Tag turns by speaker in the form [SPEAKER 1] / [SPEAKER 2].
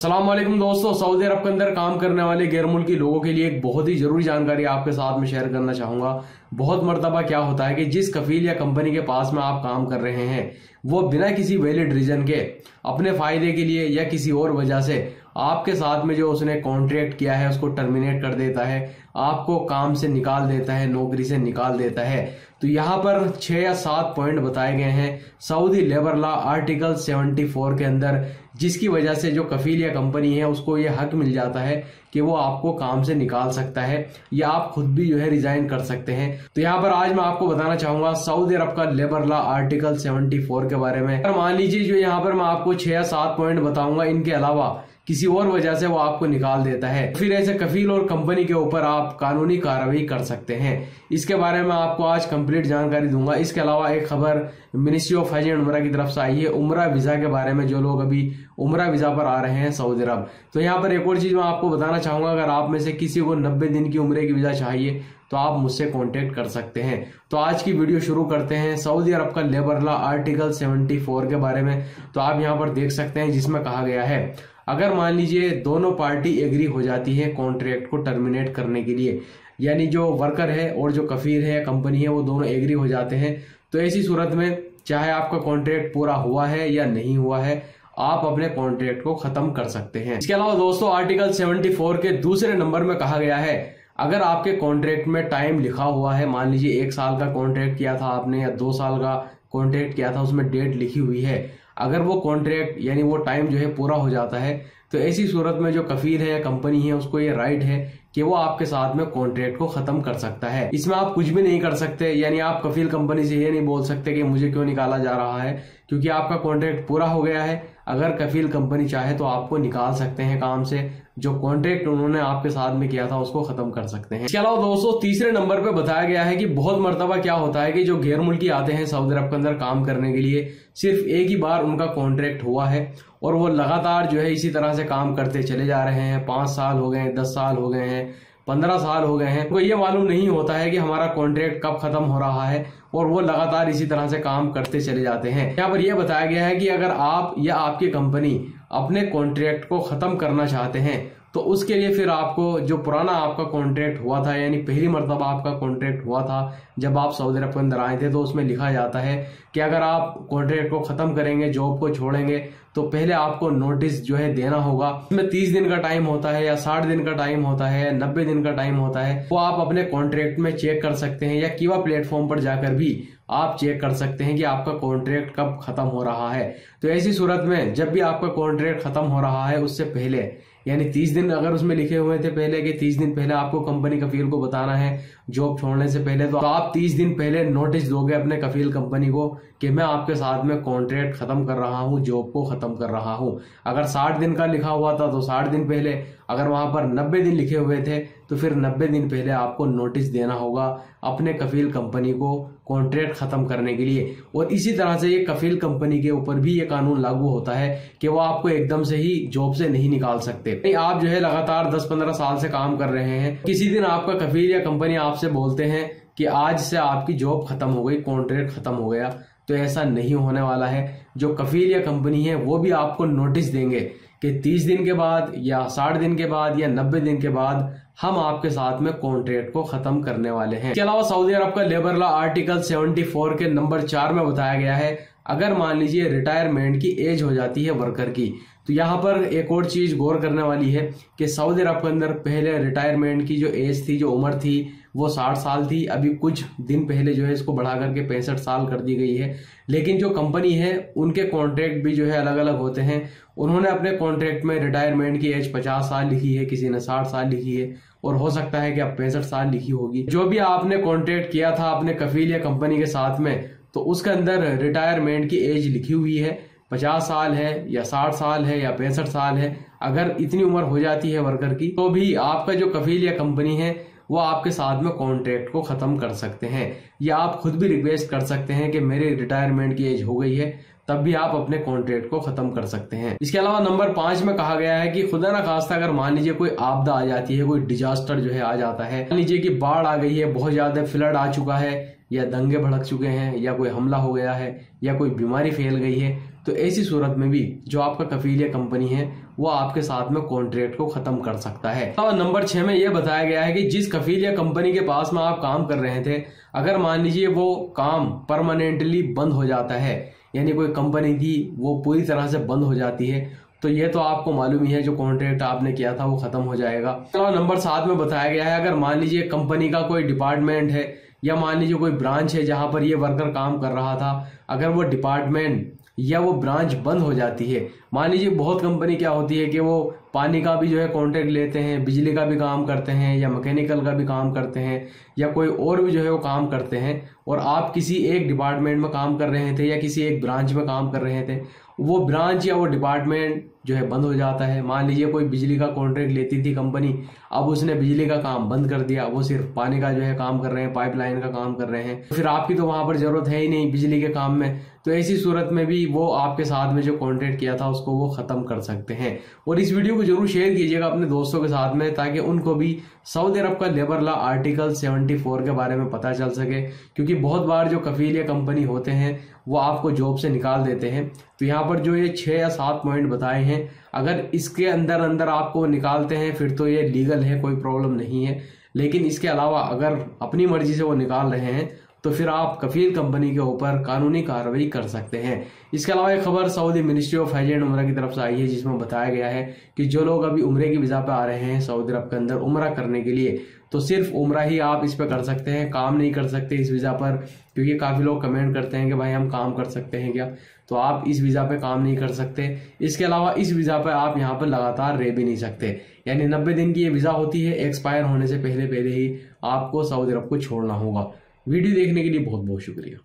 [SPEAKER 1] सलामकुम दोस्तों, सऊदी अरब के अंदर काम करने वाले गैर मुल्की लोगों के लिए एक बहुत ही ज़रूरी जानकारी आपके साथ में शेयर करना चाहूँगा। बहुत मरतबा क्या होता है कि जिस कफील या कंपनी के पास में आप काम कर रहे हैं, वो बिना किसी वैलिड रीजन के अपने फ़ायदे के लिए या किसी और वजह से आपके साथ में जो उसने कॉन्ट्रैक्ट किया है, उसको टर्मिनेट कर देता है, आपको काम से निकाल देता है, नौकरी से निकाल देता है। तो यहाँ पर छह या सात पॉइंट बताए गए हैं। सऊदी लेबर लॉ आर्टिकल 74 के अंदर, जिसकी वजह से जो कफील या कंपनी है, उसको ये हक मिल जाता है कि वो आपको काम से निकाल सकता है, या आप खुद भी जो है रिजाइन कर सकते हैं। तो यहाँ पर आज मैं आपको बताना चाहूँगा सऊदी अरब का लेबर लॉ आर्टिकल 74 के बारे में। मान लीजिए जो यहाँ पर मैं आपको छह या सात पॉइंट बताऊँगा, इनके अलावा किसी और वजह से वो आपको निकाल देता है। फिर ऐसे कफील और कंपनी के ऊपर आप कानूनी कार्रवाई कर सकते हैं। इसके बारे में आपको आज कंप्लीट जानकारी दूँगा। इसके अलावा एक खबर मिनिस्ट्री ऑफ़ हज एंड उमरा की तरफ़ से आई है। उमरा वीज़ा के बारे में जो लोग अभी उमरा वीज़ा पर आ रहे हैं सऊदी अरब। तो यहाँ पर एक और चीज़ मैं आपको बताना चाहूँगा। अगर आप में से किसी को नब्बे दिन की उम्र की वीज़ा चाहिए तो आप मुझसे कांटेक्ट कर सकते हैं। तो आज की वीडियो शुरू करते हैं सऊदी अरब का लेबर लॉ आर्टिकल 74 के बारे में। तो आप यहाँ पर देख सकते हैं जिसमें कहा गया है अगर मान लीजिए दोनों पार्टी एग्री हो जाती है कॉन्ट्रैक्ट को टर्मिनेट करने के लिए, यानी जो वर्कर है और जो कफीर है, कंपनी है, वो दोनों एग्री हो जाते हैं तो ऐसी सूरत में चाहे आपका कॉन्ट्रैक्ट पूरा हुआ है या नहीं हुआ है, आप अपने कॉन्ट्रैक्ट को खत्म कर सकते हैं। इसके अलावा दोस्तों, आर्टिकल 74 के दूसरे नंबर में कहा गया है, अगर आपके कॉन्ट्रैक्ट में टाइम लिखा हुआ है, मान लीजिए एक साल का कॉन्ट्रैक्ट किया था आपने या दो साल का कॉन्ट्रैक्ट किया था, उसमें डेट लिखी हुई है अगर वो कॉन्ट्रैक्ट यानी वो टाइम जो है पूरा हो जाता है तो ऐसी सूरत में जो कफील है या कंपनी है, उसको ये राइट है कि वो आपके साथ में कॉन्ट्रैक्ट को खत्म कर सकता है। इसमें आप कुछ भी नहीं कर सकते, यानी आप कफील कंपनी से ये नहीं बोल सकते कि मुझे क्यों निकाला जा रहा है, क्योंकि आपका कॉन्ट्रैक्ट पूरा हो गया है। अगर कफील कंपनी चाहे तो आपको निकाल सकते हैं काम से। जो कॉन्ट्रैक्ट उन्होंने आपके साथ में किया था, उसको खत्म कर सकते हैं। इसके अलावा दोस्तों, तीसरे नंबर पे बताया गया है कि बहुत मरतबा क्या होता है कि जो गैर मुल्की आते हैं सऊदी अरब के अंदर काम करने के लिए, सिर्फ़ एक ही बार उनका कॉन्ट्रैक्ट हुआ है। और वो लगातार जो है इसी तरह से काम करते चले जा रहे हैं। पाँच साल हो गए हैं, दस साल हो गए हैं, पंद्रह साल हो गए हैं। तो ये मालूम नहीं होता है कि हमारा कॉन्ट्रैक्ट कब खत्म हो रहा है और वो लगातार इसी तरह से काम करते चले जाते हैं। यहाँ पर यह बताया गया है कि अगर आप या आपकी कंपनी अपने कॉन्ट्रैक्ट को खत्म करना चाहते हैं तो उसके लिए फिर आपको जो पुराना आपका कॉन्ट्रैक्ट हुआ था, यानी पहली मरतबा आपका कॉन्ट्रैक्ट हुआ था, जब आप सऊदी अरब के अंदर आए थे तो उसमें लिखा जाता है कि अगर आप कॉन्ट्रैक्ट को खत्म करेंगे जॉब को छोड़ेंगे तो पहले आपको नोटिस जो है देना होगा। इसमें तीस दिन का टाइम होता है या साठ दिन का टाइम होता है या नब्बे दिन का टाइम होता है, वो आप अपने कॉन्ट्रैक्ट में चेक कर सकते हैं या कीवा प्लेटफॉर्म पर जाकर भी आप चेक कर सकते हैं कि आपका कॉन्ट्रैक्ट कब खत्म हो रहा है। तो ऐसी सूरत में जब भी आपका कॉन्ट्रैक्ट खत्म हो रहा है, उससे पहले यानी तीस दिन अगर उसमें लिखे हुए थे पहले कि तीस दिन पहले आपको कंपनी कफील को बताना है जॉब छोड़ने से पहले तो आप तीस दिन पहले नोटिस दोगे अपने कफील कंपनी को कि मैं आपके साथ में कॉन्ट्रैक्ट खत्म कर रहा हूँ जॉब को खत्म कर रहा हूँ। अगर साठ दिन का लिखा हुआ था तो साठ दिन पहले अगर वहाँ पर नब्बे दिन लिखे हुए थे तो फिर नब्बे दिन पहले आपको नोटिस देना होगा। अपने कफील कंपनी को कॉन्ट्रैक्ट खत्म करने के लिए। और इसी तरह से ये कफील कंपनी के ऊपर भी ये कानून लागू होता है कि वो आपको एकदम से ही जॉब से नहीं निकाल सकते। आप जो है लगातार दस पंद्रह साल से काम कर रहे हैं। किसी दिन आपका कफील या कंपनी आपसे बोलते हैं कि आज से आपकी जॉब खत्म हो गई, कॉन्ट्रैक्ट खत्म हो गया। तो ऐसा नहीं होने वाला है। जो कफील या कंपनी है, वो भी आपको नोटिस देंगे कि तीस दिन के बाद या साठ दिन के बाद या नब्बे दिन के बाद हम आपके साथ में कॉन्ट्रैक्ट को खत्म करने वाले हैं। इसके अलावा सऊदी अरब का लेबर लॉ आर्टिकल 74 के नंबर चार में बताया गया है, अगर मान लीजिए रिटायरमेंट की एज हो जाती है वर्कर की तो यहाँ पर एक और चीज़ गौर करने वाली है कि सऊदी अरब के अंदर पहले रिटायरमेंट की जो एज थी, जो उम्र थी वो साठ साल थी, अभी कुछ दिन पहले जो है इसको बढ़ा करके पैंसठ साल कर दी गई है। लेकिन जो कंपनी है, उनके कॉन्ट्रैक्ट भी जो है अलग अलग होते हैं। उन्होंने अपने कॉन्ट्रैक्ट में रिटायरमेंट की एज पचास साल लिखी है, किसी ने साठ साल लिखी है, और हो सकता है कि अब पैंसठ साल लिखी होगी। जो भी आपने कॉन्ट्रैक्ट किया था अपने कफील या कंपनी के साथ में तो उसके अंदर रिटायरमेंट की एज लिखी हुई है। पचास साल है, या साठ साल है, या पैंसठ साल है, अगर इतनी उम्र हो जाती है वर्कर की तो भी आपका जो कफील या कंपनी है वो आपके साथ में कॉन्ट्रैक्ट को खत्म कर सकते हैं। या आप खुद भी रिक्वेस्ट कर सकते हैं कि मेरी रिटायरमेंट की एज हो गई है, तब भी आप अपने कॉन्ट्रैक्ट को खत्म कर सकते हैं। इसके अलावा नंबर पाँच में कहा गया है कि खुदा ना खास्ता अगर मान लीजिए कोई आपदा आ जाती है, कोई डिजास्टर जो है आ जाता है, मान लीजिए कि बाढ़ आ गई है, बहुत ज़्यादा फ्लड आ चुका है, या दंगे भड़क चुके हैं, या कोई हमला हो गया है, या कोई बीमारी फैल गई है तो ऐसी सूरत में भी जो आपका कफील या कंपनी है, वो आपके साथ में कॉन्ट्रैक्ट को खत्म कर सकता है। तो नंबर छह में यह बताया गया है कि जिस कफील या कंपनी के पास में आप काम कर रहे थे, अगर मान लीजिए वो काम परमानेंटली बंद हो जाता है, यानी कोई कंपनी थी वो पूरी तरह से बंद हो जाती है तो ये तो आपको मालूम ही है जो कॉन्ट्रैक्ट आपने किया था, वो खत्म हो जाएगा। तो नंबर सात में बताया गया है, अगर मान लीजिए कंपनी का कोई डिपार्टमेंट है, या मान लीजिए कोई ब्रांच है जहाँ पर ये वर्कर काम कर रहा था, अगर वो डिपार्टमेंट या वो ब्रांच बंद हो जाती है। मान लीजिए बहुत कंपनी क्या होती है कि वो पानी का भी जो है कॉन्ट्रैक्ट लेते हैं, बिजली का भी काम करते हैं, या मैकेनिकल का भी काम करते हैं, या कोई और भी जो है वो काम करते हैं, और आप किसी एक डिपार्टमेंट में काम कर रहे थे, या किसी एक ब्रांच में काम कर रहे थे, वो ब्रांच या वो डिपार्टमेंट जो है बंद हो जाता है। मान लीजिए कोई बिजली का कॉन्ट्रैक्ट लेती थी कंपनी, अब उसने बिजली का काम बंद कर दिया, वो सिर्फ़ पानी का जो है काम कर रहे हैं पाइपलाइन का काम कर रहे हैं, फिर आपकी तो वहाँ पर ज़रूरत है ही नहीं बिजली के काम में। तो ऐसी सूरत में भी वो आपके साथ में जो कॉन्ट्रैक्ट किया था, उसको वो खत्म कर सकते हैं। और इस वीडियो को ज़रूर शेयर कीजिएगा अपने दोस्तों के साथ में, ताकि उनको भी सऊदी अरब का लेबर लॉ आर्टिकल 74 के बारे में पता चल सके। क्योंकि बहुत बार जो कफील या कंपनी होते हैं, वो आपको जॉब से निकाल देते हैं। तो यहाँ पर जो ये छह या सात पॉइंट बताए हैं, अगर इसके अंदर अंदर आपको निकालते हैं, फिर तो ये लीगल है, कोई प्रॉब्लम नहीं है। लेकिन इसके अलावा अगर अपनी मर्ज़ी से वो निकाल रहे हैं तो फिर आप कफील कंपनी के ऊपर कानूनी कार्रवाई कर सकते हैं। इसके अलावा एक खबर Saudi ministry of Hajj and Umrah की तरफ़ से आई है, जिसमें बताया गया है कि जो लोग अभी उम्र की वीज़ा पर आ रहे हैं सऊदी अरब के अंदर उम्र करने के लिए तो सिर्फ़ उम्र ही आप इस पर कर सकते हैं, काम नहीं कर सकते इस वीज़ा पर, क्योंकि काफ़ी लोग कमेंट करते हैं कि भाई हम काम कर सकते हैं क्या? तो आप इस वीज़ा पे काम नहीं कर सकते। इसके अलावा इस वीज़ा पे आप यहाँ पर लगातार रह भी नहीं सकते। यानी नब्बे दिन की ये वीज़ा होती है, एक्सपायर होने से पहले पहले ही आपको सऊदी अरब को छोड़ना होगा। वीडियो देखने के लिए बहुत बहुत शुक्रिया।